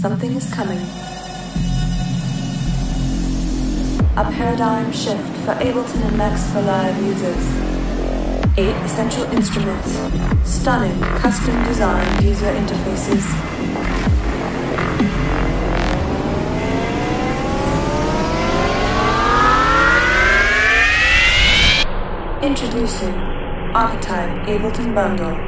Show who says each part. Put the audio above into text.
Speaker 1: Something is coming. A paradigm shift for Ableton and Max for Live users. Eight essential instruments. Stunning, custom designed user interfaces. Introducing Archetype Ableton Bundle.